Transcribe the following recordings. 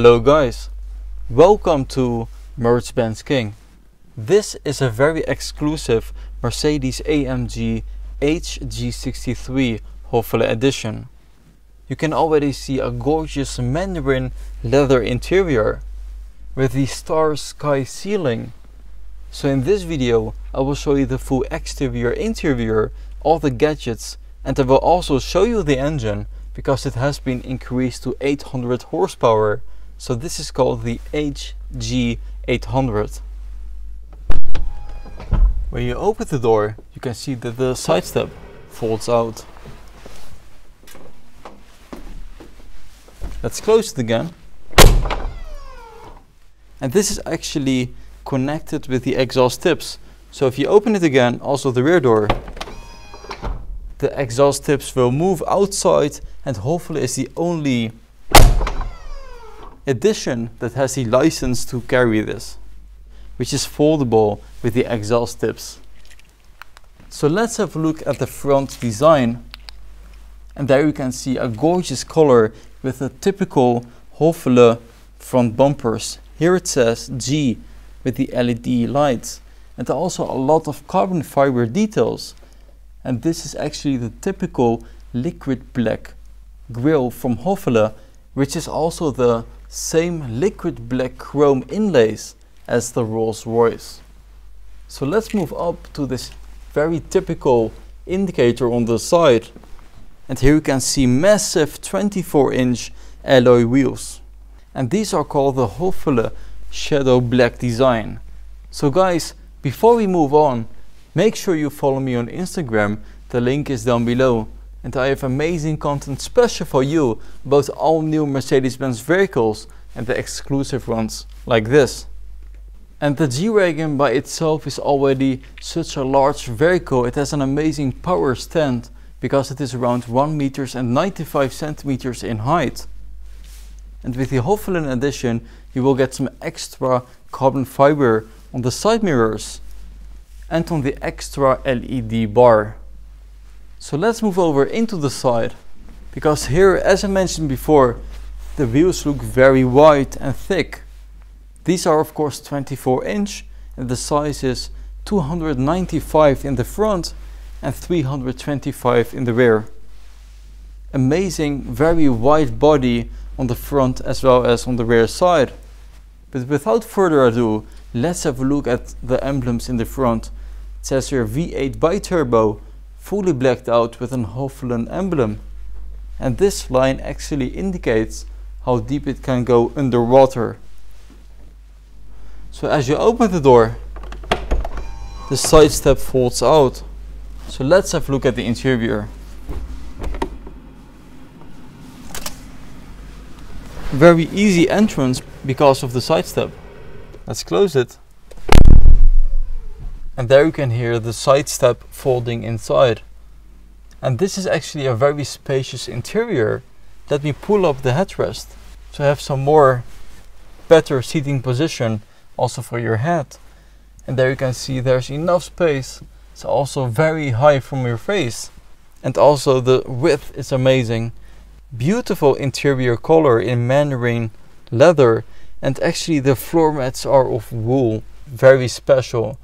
Hello guys, welcome to Mercedes-Benz King. This is a very exclusive Mercedes AMG HG63 Hofele edition. You can already see a gorgeous mandarin leather interior with the star sky ceiling. So in this video I will show you the full exterior interior, all the gadgets and I will also show you the engine because it has been increased to 800 horsepower so this is called the HG800. When you open the door, you can see that the side step folds out. Let's close it again. And this is actually connected with the exhaust tips. So if you open it again, also the rear door, the exhaust tips will move outside and hopefully is the only edition that has the license to carry this, which is foldable with the exhaust tips. So let's have a look at the front design. And there you can see a gorgeous color with the typical Hofele front bumpers. Here it says G with the LED lights and also a lot of carbon fiber details. And this is actually the typical liquid black grille from Hofele, which is also the same liquid black chrome inlays as the Rolls-Royce. So let's move up to this very typical indicator on the side. And here you can see massive 24 inch alloy wheels. And these are called the Hofele Shadow Black design. So guys, before we move on, make sure you follow me on Instagram. The link is down below and I have amazing content special for you about all new Mercedes-Benz vehicles and the exclusive ones like this. And the G-Wagon by itself is already such a large vehicle. It has an amazing power stand because it is around 1 meters and 95 centimeters in height. And with the Hoffelen edition you will get some extra carbon fiber on the side mirrors and on the extra LED bar. So let's move over into the side because here as I mentioned before the wheels look very wide and thick. These are of course 24 inch and the size is 295 in the front and 325 in the rear. Amazing very wide body on the front as well as on the rear side. But without further ado let's have a look at the emblems in the front. It says here V8 biturbo fully blacked out with an Hoffelen emblem. And this line actually indicates how deep it can go underwater. So as you open the door, the side step folds out. So let's have a look at the interior. Very easy entrance because of the side step. Let's close it. And there you can hear the side step folding inside. And this is actually a very spacious interior. Let me pull up the headrest to have some more better seating position also for your head. And there you can see there's enough space. It's also very high from your face. And also the width is amazing. Beautiful interior color in mandarin leather. And actually the floor mats are of wool. Very special.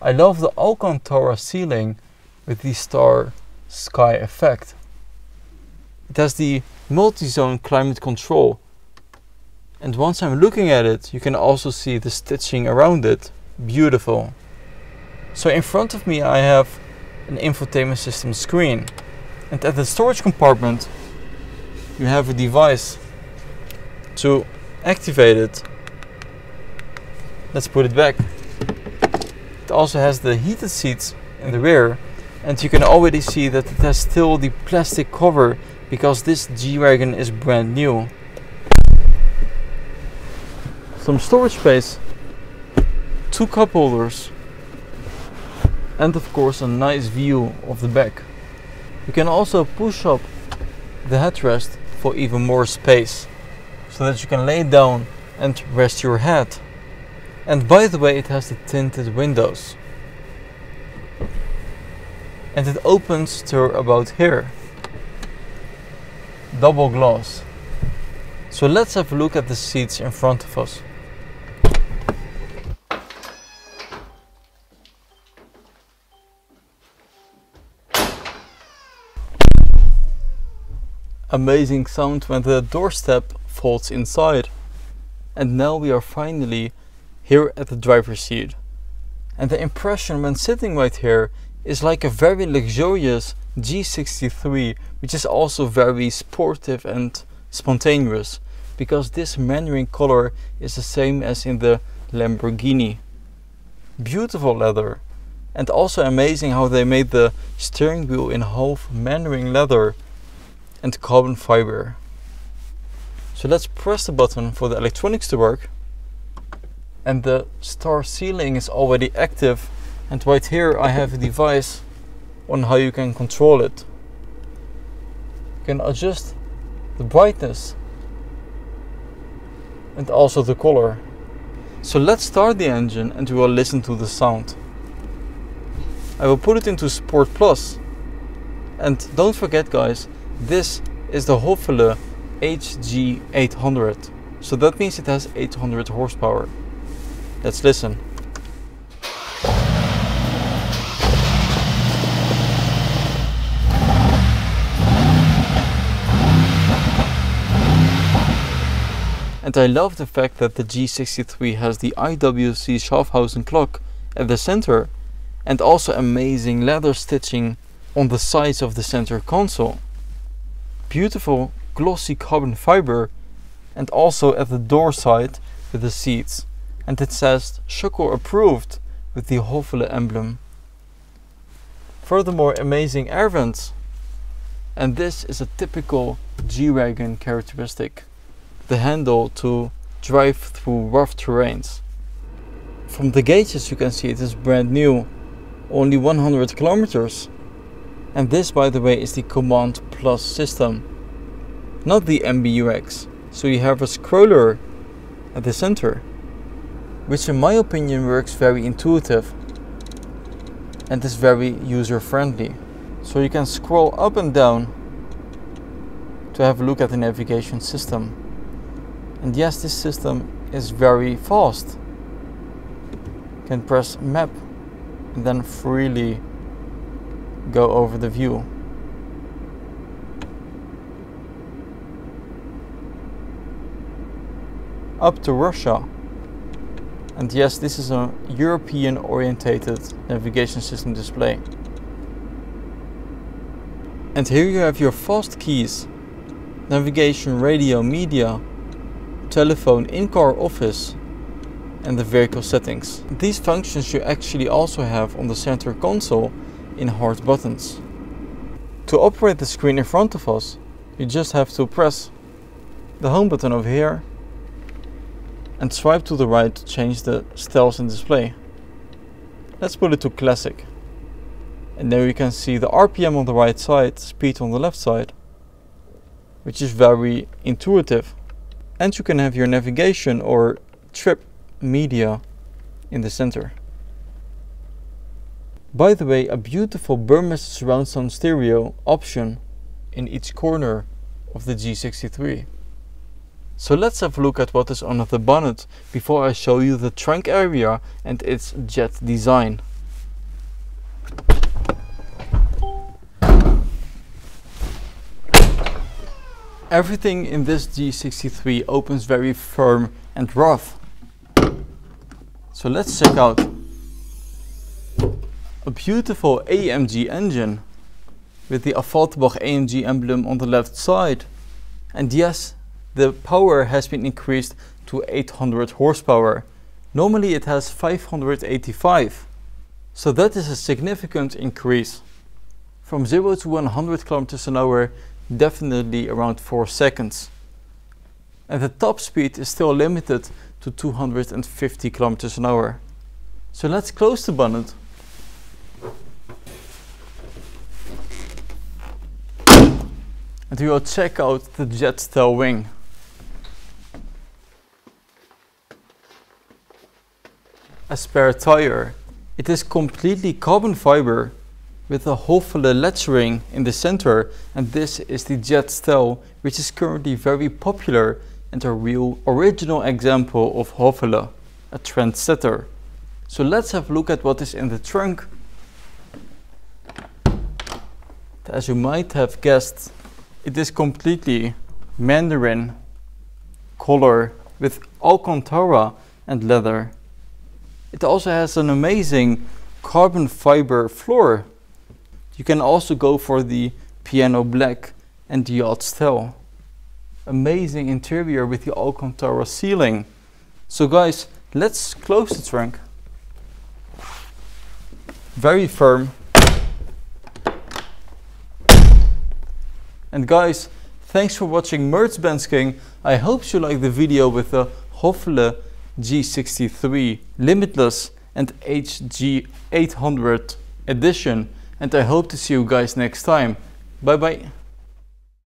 I love the Alcantara ceiling with the star sky effect. It has the multi-zone climate control. And once I'm looking at it, you can also see the stitching around it. Beautiful. So in front of me I have an infotainment system screen. And at the storage compartment, you have a device to activate it. Let's put it back. It also has the heated seats in the rear and you can already see that it has still the plastic cover because this G-Wagon is brand new. Some storage space, two cup holders and of course a nice view of the back. You can also push up the headrest for even more space so that you can lay down and rest your head. And by the way, it has the tinted windows. And it opens to about here. Double glass. So let's have a look at the seats in front of us. Amazing sound when the doorstep folds inside. And now we are finally here at the driver's seat. And the impression when sitting right here is like a very luxurious G63 which is also very sportive and spontaneous because this Mandarin color is the same as in the Lamborghini. Beautiful leather and also amazing how they made the steering wheel in half Mandarin leather and carbon fiber. So let's press the button for the electronics to work and the star ceiling is already active and right here I have a device on how you can control it. You can adjust the brightness and also the color. So let's start the engine and we will listen to the sound. I will put it into Sport Plus. And don't forget guys, this is the Hofele HG800. So that means it has 800 horsepower. Let's listen. And I love the fact that the G63 has the IWC Schaffhausen clock at the center and also amazing leather stitching on the sides of the center console. Beautiful glossy carbon fiber and also at the door side with the seats and it says Schöckl approved with the Hofele emblem. Furthermore amazing air vents and this is a typical G-Wagon characteristic the handle to drive through rough terrains. From the gauges you can see it is brand new, only 100 kilometers. And this by the way is the COMAND Plus system, not the MBUX. So you have a scroller at the center, which in my opinion works very intuitive and is very user friendly. So you can scroll up and down to have a look at the navigation system. And yes, this system is very fast. You can press map and then freely go over the view. Up to Russia. And yes, this is a European orientated navigation system display. And here you have your fast keys, navigation, radio, media, telephone, in-car office and the vehicle settings. These functions you actually also have on the center console in hard buttons. To operate the screen in front of us, you just have to press the home button over here and swipe to the right to change the styles in display. Let's put it to classic. And there you can see the RPM on the right side, speed on the left side, which is very intuitive and you can have your navigation or trip media in the center. By the way, a beautiful Burmester surround sound stereo option in each corner of the G63. So let's have a look at what is under the bonnet before I show you the trunk area and its jet design. Everything in this G63 opens very firm and rough. So let's check out a beautiful AMG engine with the Affalterbach AMG emblem on the left side. And yes, the power has been increased to 800 horsepower. Normally it has 585. So that is a significant increase. From 0 to 100 kilometers an hour definitely around 4 seconds. And the top speed is still limited to 250 kilometers an hour. So let's close the bonnet. And we will check out the jet style wing. A spare tire. It is completely carbon fiber with a Hofele lettering in the center and this is the jet style which is currently very popular and a real original example of Hofele, a trendsetter. So let's have a look at what is in the trunk. As you might have guessed, it is completely mandarin color with Alcantara and leather. It also has an amazing carbon fiber floor. You can also go for the piano black and the yacht style. Amazing interior with the Alcantara ceiling. So guys, let's close the trunk. Very firm. And guys, thanks for watching Merc MercBenzKing. I hope you liked the video with the Hofele G63 Limitless and HG800 edition and I hope to see you guys next time. Bye bye.